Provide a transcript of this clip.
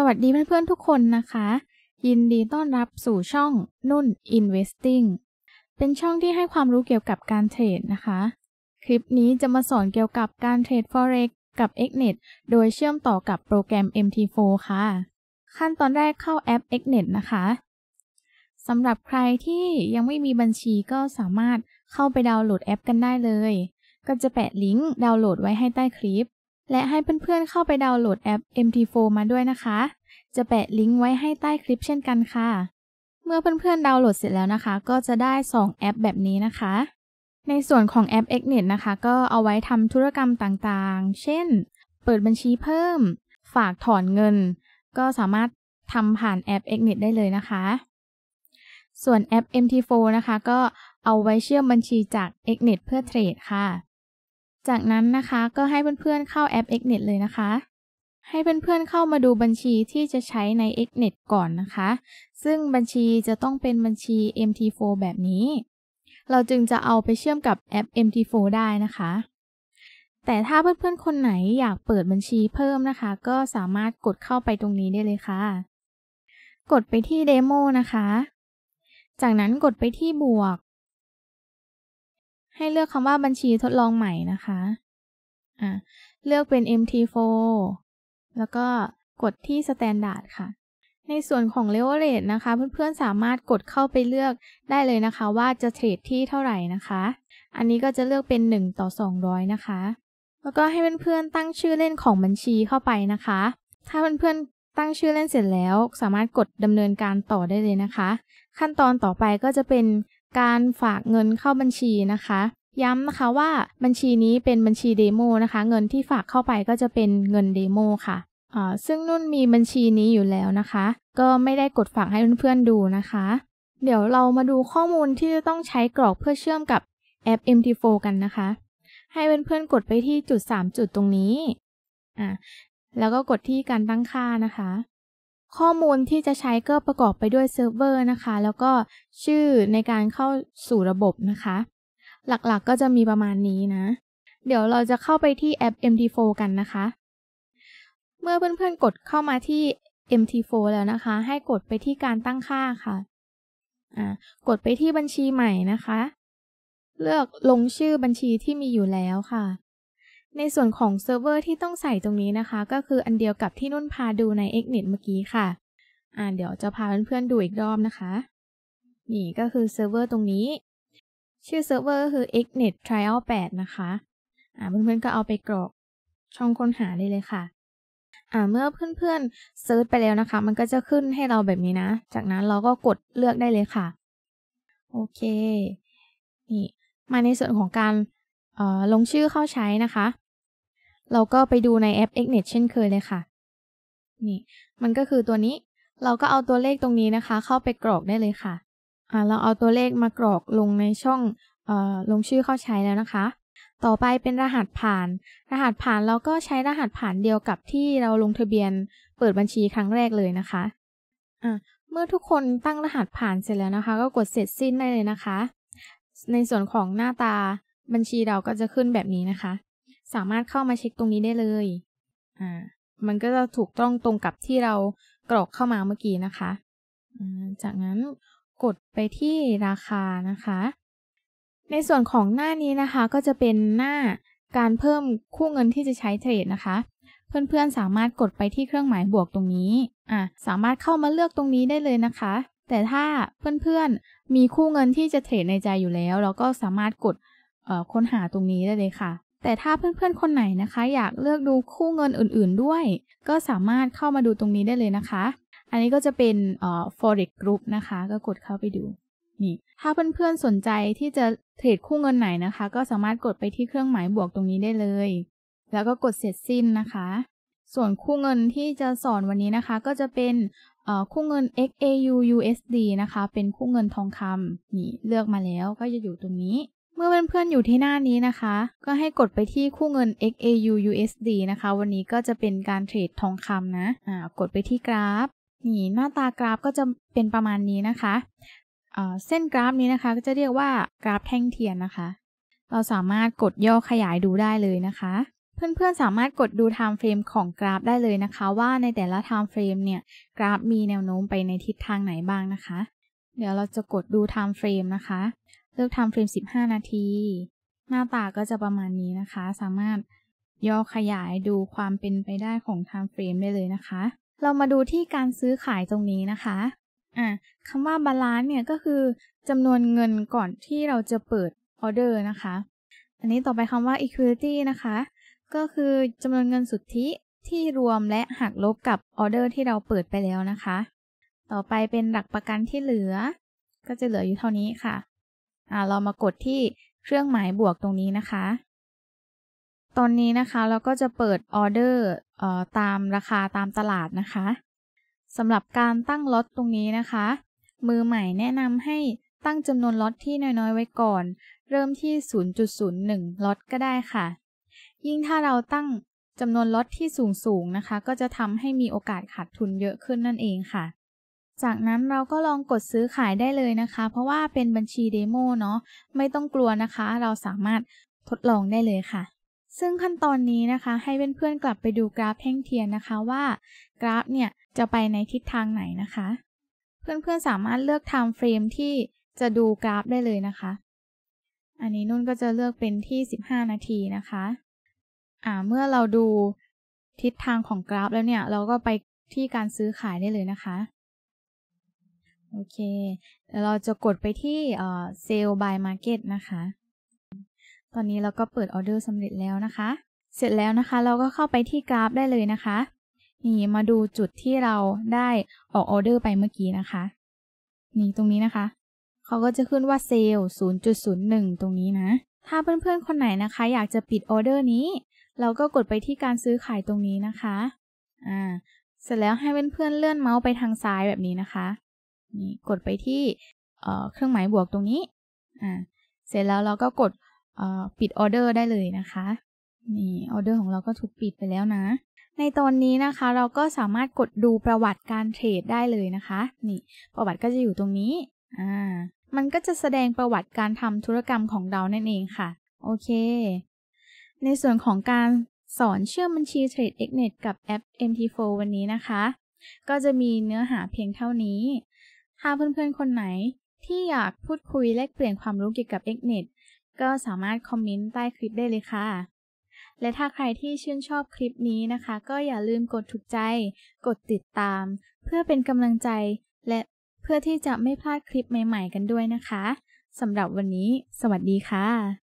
สวัสดีเพื่อนๆทุกคนนะคะ ยินดีต้อนรับสู่ช่องนุ่น Investing เป็นช่องที่ให้ความรู้เกี่ยวกับการเทรดนะคะ คลิปนี้จะมาสอนเกี่ยวกับการเทรด Forex กับ Xnet โดยเชื่อมต่อกับโปรแกรม MT4 ค่ะ ขั้นตอนแรกเข้าแอป Xnet นะคะสำหรับใครที่ยังไม่มีบัญชีก็สามารถเข้าไปดาวน์โหลดแอปกันได้เลย ก็จะแปะลิงก์ดาวน์โหลดไว้ให้ใต้คลิป และให้เพื่อนๆเข้าไปดาวน์โหลดแอป MT4 มาด้วยนะคะ จะแปะลิงก์ไว้ให้ใต้คลิปเช่นกันค่ะ เมื่อเพื่อนๆดาวน์โหลดเสร็จแล้วนะคะ ก็จะได้ 2 แอปแบบนี้นะคะ ในส่วนของแอป Xnet นะคะ ก็เอาไว้ทำธุรกรรมต่างๆ เช่น เปิดบัญชีเพิ่ม ฝากถอนเงิน ก็สามารถทำผ่านแอป Xnet ได้เลยนะคะ ส่วนแอป MT4 นะคะ ก็เอาไว้เชื่อมบัญชีจาก Xnet เพื่อเทรดค่ะ จากนั้นนะคะก็ให้เพื่อนๆเข้าแอป Xnet เลยนะคะ ให้เพื่อนๆเข้ามาดูบัญชีที่จะใช้ใน Xnet ก่อนนะคะ ซึ่งบัญชีจะต้องเป็นบัญชี MT4 แบบนี้ เราจึงจะเอาไปเชื่อมกับแอป MT4 ได้นะคะ แต่ถ้าเพื่อนๆคนไหนอยากเปิดบัญชีเพิ่มนะคะ ก็สามารถกดเข้าไปตรงนี้ได้เลยค่ะ กดไปที่เดโมนะคะ จากนั้นกดไปที่บวก ให้เลือกคำว่าบัญชีทดลองใหม่นะคะ อ่า เลือกเป็น MT4 แล้วก็กดที่ Standard ค่ะ ในส่วนของ Leverage นะคะ เพื่อนๆ สามารถกดเข้าไปเลือกได้เลยนะคะ ว่าจะเทรดที่เท่าไหร่นะคะ อันนี้ก็จะเลือกเป็น 1 ต่อ 200 นะคะ แล้วก็ให้เพื่อนๆ ตั้งชื่อเล่นของบัญชีเข้าไปนะคะ ถ้าเพื่อนๆ ตั้งชื่อเล่นเสร็จแล้ว สามารถกดดำเนินการต่อได้เลยนะคะ ขั้นตอนต่อไปก็จะเป็น การฝากเงินเข้าบัญชีนะคะ ย้ำนะคะว่าบัญชีนี้เป็นบัญชีเดโมนะคะ เงินที่ฝากเข้าไปก็จะเป็นเงินเดโมค่ะซึ่งนุ่นมีบัญชีนี้อยู่แล้วนะคะ ก็ไม่ได้กดฝากให้เพื่อนๆดูนะคะ เดี๋ยวเรามาดูข้อมูลที่จะต้องใช้กรอกเพื่อเชื่อมกับแอป MT4 กันนะคะ ให้เพื่อนๆกดไปที่จุด 3 จุดตรงนี้อ่าแล้วก็กดที่การตั้งค่านะคะ ข้อมูลที่จะใช้ก็ประกอบไปด้วยเซิร์ฟเวอร์นะคะ แล้วก็ชื่อในการเข้าสู่ระบบนะคะ หลักๆก็จะมีประมาณนี้นะ เดี๋ยวเราจะเข้าไปที่แอป MT4 กันนะคะ เมื่อเพื่อนๆกดเข้ามาที่ MT4 แล้วนะคะ ให้กดไปที่การตั้งค่าค่ะอ่ากดไปที่บัญชีใหม่นะคะ เลือกลงชื่อบัญชีที่มีอยู่แล้วค่ะ ในส่วนของเซิร์ฟเวอร์ที่ต้องใส่ตรงนี้นะคะ ก็คืออันเดียวกับที่นุ่นพาดูใน Xnet เมื่อกี้ค่ะ อ่าเดี๋ยวจะพาเพื่อนๆดูอีกรอบนะคะ นี่ก็คือเซิร์ฟเวอร์ตรงนี้ ชื่อเซิร์ฟเวอร์ก็คือ Exness Trial 8 นะคะ อ่าเพื่อนๆก็เอาไปกรอกช่องค้นหาได้เลยค่ะ อ่าเมื่อเพื่อนๆ search ไปแล้วนะคะ มันก็จะขึ้นให้เราแบบนี้นะ จากนั้นเราก็กดเลือกได้เลยค่ะ โอเค นี่ มาในส่วนของการ ลงชื่อเข้าใช้นะคะ เราก็ไปดูในแอป Xnet เช่นเคยเลยค่ะ นี่มันก็คือตัวนี้ เราก็เอาตัวเลขตรงนี้นะคะ เข้าไปกรอกได้เลยค่ะอ่าเราเอาตัวเลขมากรอกลงในช่องอลงชื่อเข้าใช้แล้วนะคะ ต่อไปเป็นรหัสผ่าน รหัสผ่านเราก็ใช้รหัสผ่านเดียวกับที่เราลงทะเบียนเปิดบัญชีครั้งแรกเลยนะคะอ่าเมื่อทุกคนตั้งรหัสผ่านเสร็จแล้วนะคะ ก็กดเสร็จสิ้นได้เลยนะคะ ในส่วนของหน้าตา บัญชีเราก็จะขึ้นแบบนี้นะคะ สามารถเข้ามาเช็คตรงนี้ได้เลย อ่า มันก็จะถูกต้องตรงกับที่เรากรอกเข้ามาเมื่อกี้นะคะ จากนั้นกดไปที่ราคานะคะ ในส่วนของหน้านี้นะคะก็จะเป็นหน้าการเพิ่มคู่เงินที่จะใช้เทรดนะคะ เพื่อนๆสามารถกดไปที่เครื่องหมายบวกตรงนี้อะสามารถเข้ามาเลือกตรงนี้ได้เลยนะคะ แต่ถ้าเพื่อนๆมีคู่เงินที่จะเทรดในใจอยู่แล้ว เราก็สามารถกด ค้นหาตรงนี้ได้เลยค่ะ แต่ถ้าเพื่อนๆคนไหนนะคะ อยากเลือกดูคู่เงินอื่นๆด้วย ก็สามารถเข้ามาดูตรงนี้ได้เลยนะคะ อันนี้ก็จะเป็น forex group นะคะ ก็กดเข้าไปดูนี่ถ้าเพื่อนๆสนใจที่จะเทรดคู่เงินไหนนะคะ ก็สามารถกดไปที่เครื่องหมายบวกตรงนี้ได้เลย แล้วก็กดเสร็จสิ้นนะคะ ส่วนคู่เงินที่จะสอนวันนี้นะคะ ก็จะเป็นคู่เงิน XAU USD นะคะ เป็นคู่เงินทองคำนี่เลือกมาแล้วก็จะอยู่ตรงนี้ เมื่อเพื่อนๆอยู่ที่หน้านี้นะคะ ก็ให้กดไปที่คู่เงิน XAU USD นะคะ วันนี้ก็จะเป็นการเทรดทองคำนะอ่ากดไปที่กราฟ นี่หน้าตากราฟก็จะเป็นประมาณนี้นะคะเส้นกราฟนี้นะคะก็จะเรียกว่ากราฟแท่งเทียนนะคะ เราสามารถกดย่อขยายดูได้เลยนะคะ เพื่อนๆสามารถกดดู time frame ของกราฟได้เลยนะคะ ว่าในแต่ละ time frame เนี่ยกราฟมีแนวโน้มไปในทิศทางไหนบ้างนะคะ เดี๋ยวเราจะกดดู time frame นะคะ เลือก time frame 15 นาที หน้าตาก็จะประมาณนี้นะคะ สามารถย่อขยายดูความเป็นไปได้ของ time frame ได้เลยนะคะ เรามาดูที่การซื้อขายตรงนี้นะคะ อะคำว่า balance เนี่ยก็คือจำนวนเงินก่อนที่เราจะเปิดออเดอร์นะคะ อันนี้ต่อไปคำว่า equity นะคะ ก็คือจำนวนเงินสุทธิที่รวมและหักลบกับออเดอร์ที่เราเปิดไปแล้วนะคะ ต่อไปเป็นหลักประกันที่เหลือ ก็จะเหลืออยู่เท่านี้ค่ะ เรามากดที่เครื่องหมายบวกตรงนี้นะคะ ตอนนี้นะคะเราก็จะเปิดออเดอร์ตามราคาตามตลาดนะคะสำหรับการตั้งล็อตตรงนี้นะคะ มือใหม่แนะนำให้ตั้งจำนวนล็อตที่น้อยๆ ไว้ก่อน เริ่มที่ 0.01 ล็อตก็ได้ค่ะ ยิ่งถ้าเราตั้งจำนวนล็อตที่สูงๆนะคะ ก็จะทำให้มีโอกาสขาดทุนเยอะขึ้นนั่นเองค่ะ จากนั้นเราก็ลองกดซื้อขายได้เลยนะคะ เพราะว่าเป็นบัญชี demo เนาะไม่ต้องกลัวนะคะ เราสามารถทดลองได้เลยค่ะ ซึ่งขั้นตอนนี้นะคะ ให้เพื่อนๆกลับไปดูกราฟแท่งเทียนนะคะว่ากราฟเนี่ยจะไปในทิศทางไหนนะคะ เพื่อนๆสามารถเลือก time frame ที่จะดูกราฟได้เลยนะคะ อันนี้นุ่นก็จะเลือกเป็นที่ 15 นาทีนะคะอ่าเมื่อเราดูทิศทางของกราฟแล้วเนี่ย เราก็ไปที่การซื้อขายได้เลยนะคะ โอเคเดี๋ยวเราจะกดไปที่เอ่อ sell by market นะคะ ตอนนี้เราก็เปิดออเดอร์สำเร็จแล้วนะคะ เสร็จแล้วนะคะ เราก็เข้าไปที่กราฟได้เลยนะคะ นี่มาดูจุดที่เราได้ออกออเดอร์ไปเมื่อกี้นะคะ นี่ตรงนี้นะคะ เขาก็จะขึ้นว่าเซลล์0.01 ตรงนี้นะ ถ้าเพื่อนๆคนไหนนะคะ อยากจะปิดออเดอร์นี้ เราก็กดไปที่การซื้อขายตรงนี้นะคะ อ่า เสร็จแล้วให้เพื่อนๆเลื่อนเมาส์ไปทางซ้ายแบบนี้นะคะ นี่กดไปที่เครื่องหมายบวกตรงนี้อ่าเสร็จแล้วเราก็กดปิดออเดอร์ได้เลยนะคะนี่ออเดอร์ของเราก็ถูกปิดไปแล้วนะ ในตอนนี้นะคะเราก็สามารถกดดูประวัติการเทรดได้เลยนะคะนี่ประวัติก็จะอยู่ตรงนี้อ่ามันก็จะแสดงประวัติการทำธุรกรรมของเรานั่นเองค่ะโอเค ในส่วนของการสอนเชื่อมบัญชี Trade Xnet กับแอป MT4 วันนี้นะคะ ก็จะมีเนื้อหาเพียงเท่านี้ ถ้าเพื่อนๆ คนไหนที่อยากพูดคุยแลกเปลี่ยนความรู้เกี่ยวกับ Xnet ก็สามารถคอมเมนต์ใต้คลิปได้เลยค่ะ และถ้าใครที่ชื่นชอบคลิปนี้นะคะ ก็อย่าลืมกดถูกใจ กดติดตาม เพื่อเป็นกำลังใจ และเพื่อที่จะไม่พลาดคลิปใหม่ ๆ กันด้วยนะคะสำหรับวันนี้ สวัสดีค่ะ